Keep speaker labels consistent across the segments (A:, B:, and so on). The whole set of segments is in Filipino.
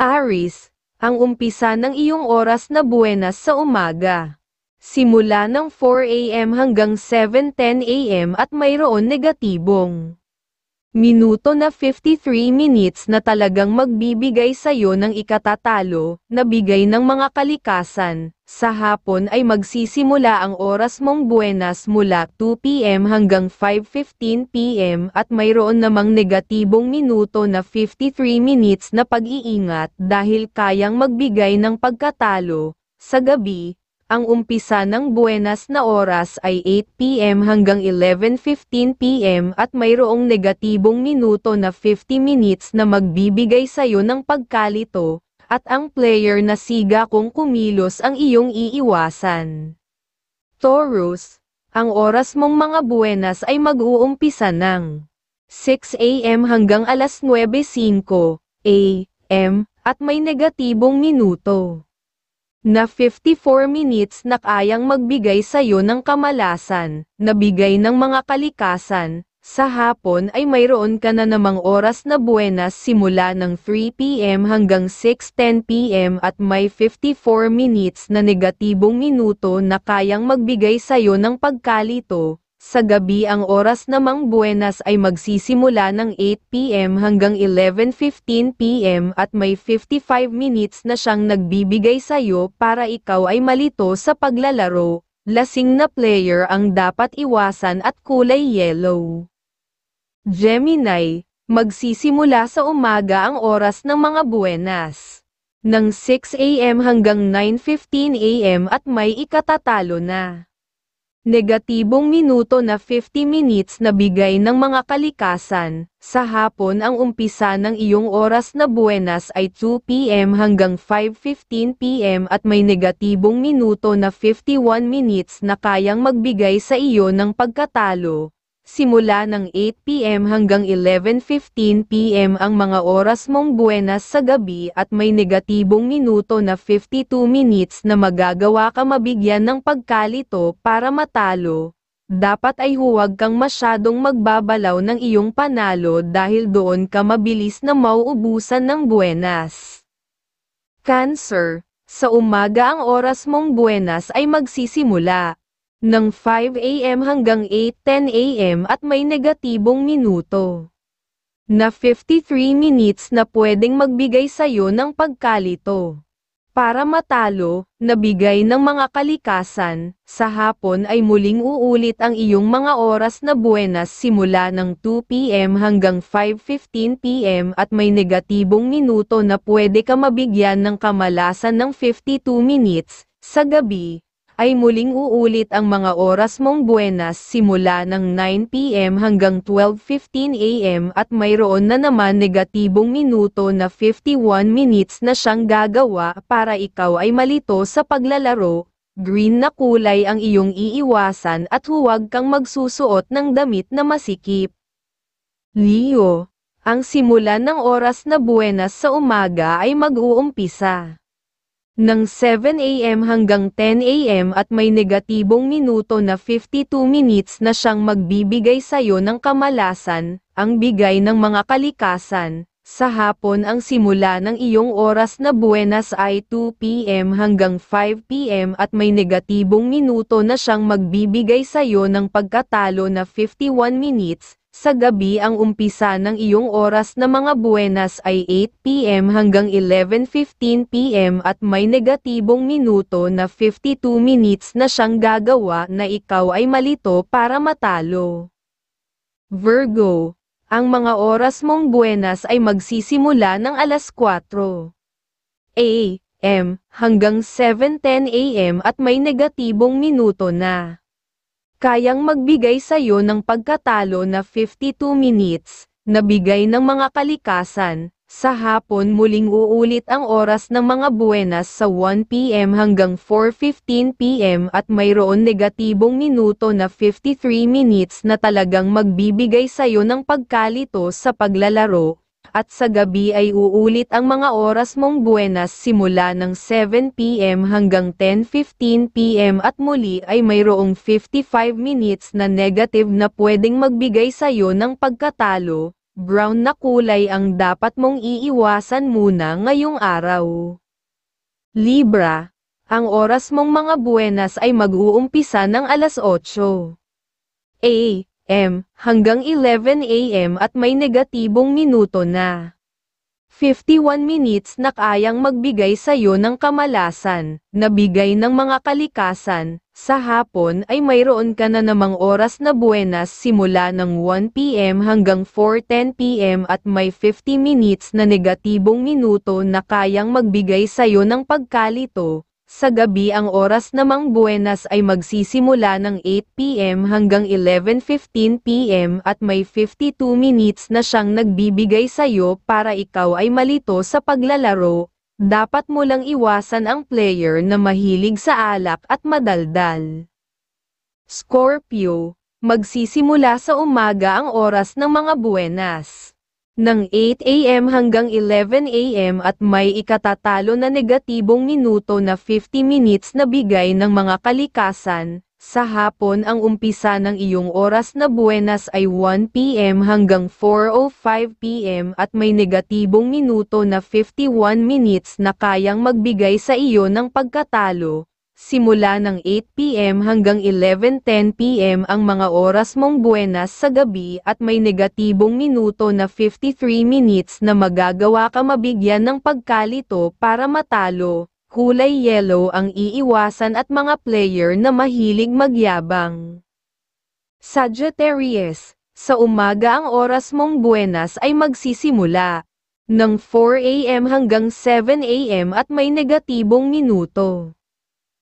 A: Aris, ang umpisa ng iyong oras na buenas sa umaga. Simula ng 4 a.m. hanggang 7.10 a.m. at mayroon negatibong minuto na 53 minutes na talagang magbibigay sa iyo ng ikatatalo, na bigay ng mga kalikasan. Sa hapon ay magsisimula ang oras mong buenas mula 2pm hanggang 5.15pm at mayroon namang negatibong minuto na 53 minutes na pag-iingat dahil kayang magbigay ng pagkatalo. Sa gabi, ang umpisa ng buenas na oras ay 8pm hanggang 11.15pm at mayroong negatibong minuto na 50 minutes na magbibigay sayo ng pagkalito, at ang player na siga kung kumilos ang iyong iiwasan. Taurus, ang oras mong mga buenas ay mag-uumpisa ng 6am hanggang alas 9.05 am, at may negatibong minuto na 54 minutes na kayang magbigay sa iyo ng kamalasan, na bigay ng mga kalikasan, sa hapon ay mayroon ka na namang oras na buenas simula ng 3pm hanggang 6.10pm at may 54 minutes na negatibong minuto na kayang magbigay sa iyo ng pagkalito, sa gabi ang oras namang buenas ay magsisimula ng 8pm hanggang 11.15pm at may 55 minutes na siyang nagbibigay sayo para ikaw ay malito sa paglalaro. Lasing na player ang dapat iwasan at kulay yellow. Gemini, magsisimula sa umaga ang oras ng mga buenas. Ng 6am hanggang 9.15am at may ikatatalo na. Negatibong minuto na 50 minutes na bigay ng mga kalikasan, sa hapon ang umpisa ng iyong oras na buenas ay 2pm hanggang 5.15pm at may negatibong minuto na 51 minutes na kayang magbigay sa iyo ng pagkatalo, simula ng 8pm hanggang 11.15pm ang mga oras mong buenas sa gabi at may negatibong minuto na 52 minutes na magagawa ka mabigyan ng pagkalito para matalo. Dapat ay huwag kang masyadong magbabalaw ng iyong panalo dahil doon ka mabilis na mauubusan ng buenas. Cancer, sa umaga ang oras mong buenas ay magsisimula ng 5 a.m. hanggang 8.10 a.m. at may negatibong minuto na 53 minutes na pwedeng magbigay sayo ng pagkalito. Para matalo, nabigay ng mga kalikasan, sa hapon ay muling uulit ang iyong mga oras na buenas simula ng 2pm hanggang 5.15pm at may negatibong minuto na pwede ka mabigyan ng kamalasan ng 52 minutes, sa gabi, ay muling uulit ang mga oras mong buenas simula ng 9pm hanggang 12.15 am at mayroon na naman negatibong minuto na 51 minutes na siyang gagawa para ikaw ay malito sa paglalaro, green na kulay ang iyong iiwasan at huwag kang magsusuot ng damit na masikip. Leo, ang simulan ng oras na buenas sa umaga ay mag-uumpisa ng 7am hanggang 10am at may negatibong minuto na 52 minutes na siyang magbibigay sayo ng kamalasan, ang bigay ng mga kalikasan. Sa hapon ang simula ng iyong oras na buenas ay 2pm hanggang 5pm at may negatibong minuto na siyang magbibigay sayo ng pagkatalo na 51 minutes, sa gabi ang umpisa ng iyong oras na mga buenas ay 8pm hanggang 11.15pm at may negatibong minuto na 52 minutes na siyang gagawa na ikaw ay malito para matalo. Virgo, ang mga oras mong buenas ay magsisimula ng alas 4 a.m. hanggang 7.10 a.m. at may negatibong minuto na kayang magbigay sa iyo ng pagkatalo na 52 minutes, na bigay ng mga kalikasan, sa hapon muling uulit ang oras ng mga buenas sa 1pm hanggang 4.15pm at mayroon negatibong minuto na 53 minutes na talagang magbibigay sa iyo ng pagkalito sa paglalaro, at sa gabi ay uulit ang mga oras mong buenas simula ng 7pm hanggang 10.15pm at muli ay mayroong 55 minutes na negative na pwedeng magbigay sa iyo ng pagkatalo, brown na kulay ang dapat mong iiwasan muna ngayong araw. Libra, ang oras mong mga buenas ay mag-uumpisa ng alas 8 a.m. hanggang 11 a.m. at may negatibong minuto na 51 minutes na kayang magbigay sa iyo ng kamalasan, nabigay ng mga kalikasan, sa hapon ay mayroon ka na namang oras na buenas simula ng 1pm hanggang 4.10pm at may 50 minutes na negatibong minuto na kayang magbigay sa iyo ng pagkalito, sa gabi ang oras namang buenas ay magsisimula ng 8pm hanggang 11.15pm at may 52 minutes na siyang nagbibigay sa'yo para ikaw ay malito sa paglalaro. Dapat mo lang iwasan ang player na mahilig sa alak at madaldal. Scorpio, magsisimula sa umaga ang oras ng mga buenas ng 8 a.m. hanggang 11 a.m. at may ikatatalo na negatibong minuto na 50 minutes na bigay ng mga kalikasan. Sa hapon ang umpisa ng iyong oras na buenas ay 1 p.m. hanggang 4.05 p.m. at may negatibong minuto na 51 minutes na kayang magbigay sa iyo ng pagkatalo simula ng 8pm hanggang 11.10pm ang mga oras mong buenas sa gabi at may negatibong minuto na 53 minutes na magagawa ka mabigyan ng pagkalito para matalo. Kulay yellow ang iiwasan at mga player na mahilig magyabang. Sagittarius, sa umaga ang oras mong buenas ay magsisimula ng 4am hanggang 7am at may negatibong minuto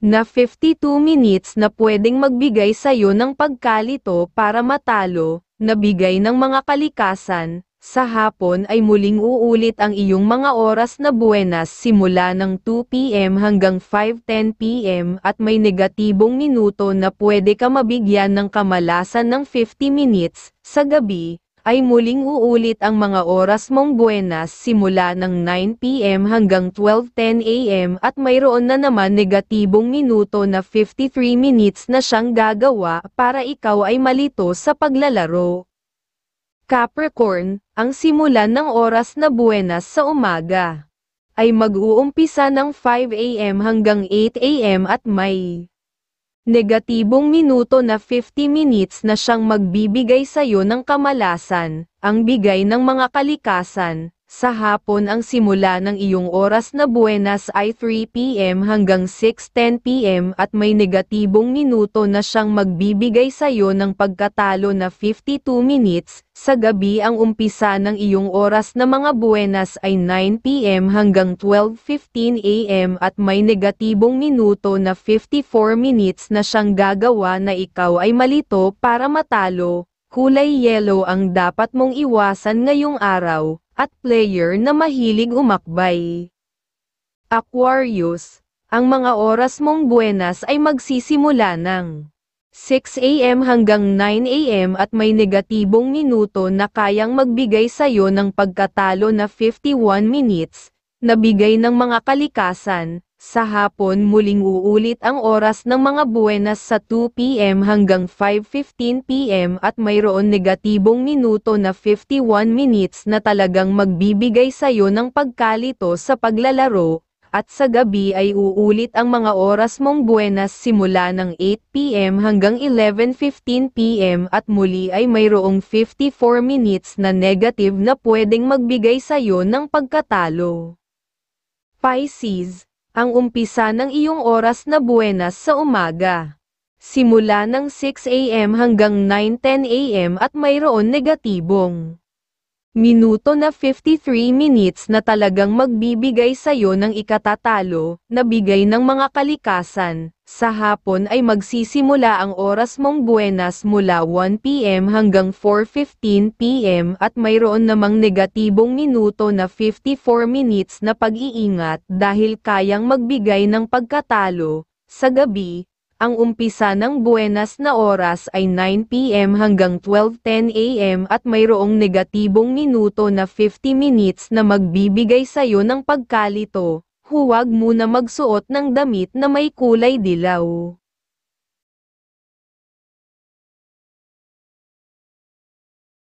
A: na 52 minutes na pwedeng magbigay sa'yo ng pagkalito para matalo, nabigay ng mga kalikasan, sa hapon ay muling uulit ang iyong mga oras na buenas simula ng 2pm hanggang 5.10pm at may negatibong minuto na pwede ka mabigyan ng kamalasan ng 50 minutes, sa gabi, ay muling uulit ang mga oras mong buenas simula ng 9pm hanggang 12.10am at mayroon na naman negatibong minuto na 53 minutes na siyang gagawa para ikaw ay malito sa paglalaro. Capricorn, ang simulan ng oras na buenas sa umaga ay mag-uumpisa ng 5am hanggang 8am at may Negatibong minuto na 50 minutes na siyang magbibigay sa'yo ng kamalasan, ang bigay ng mga kalikasan, sa hapon ang simula ng iyong oras na buenas ay 3pm hanggang 6.10pm at may negatibong minuto na siyang magbibigay sa iyo ng pagkatalo na 52 minutes. Sa gabi ang umpisa ng iyong oras na mga buenas ay 9pm hanggang 12.15am at may negatibong minuto na 54 minutes na siyang gagawa na ikaw ay malito para matalo. Kulay yellow ang dapat mong iwasan ngayong araw at player na mahilig umakbay. Aquarius, ang mga oras mong buenas ay magsisimula ng 6 a.m. hanggang 9 a.m. at may negatibong minuto na kayang magbigay sa iyo ng pagkatalo na 51 minutes, na bigay ng mga kalikasan, sa hapon muling uulit ang oras ng mga buenas sa 2pm hanggang 5.15pm at mayroon negatibong minuto na 51 minutes na talagang magbibigay sa iyo ng pagkalito sa paglalaro, at sa gabi ay uulit ang mga oras mong buenas simula ng 8pm hanggang 11.15pm at muli ay mayroong 54 minutes na negative na pwedeng magbigay sa iyo ng pagkatalo. Pisces ang umpisa ng iyong oras na buenas sa umaga. Simula ng 6 a.m. hanggang 9.10 a.m. at mayroon negatibong minuto na 53 minutes na talagang magbibigay sa iyo ng ikatatalo, na bigay ng mga kalikasan. Sa hapon ay magsisimula ang oras mong buenas mula 1pm hanggang 4.15pm at mayroon namang negatibong minuto na 54 minutes na pag-iingat dahil kayang magbigay ng pagkatalo. Sa gabi, ang umpisa ng buenas na oras ay 9pm hanggang 12.10am at mayroong negatibong minuto na 50 minutes na magbibigay sa iyo ng pagkalito. Huwag muna magsuot ng damit na may kulay dilaw.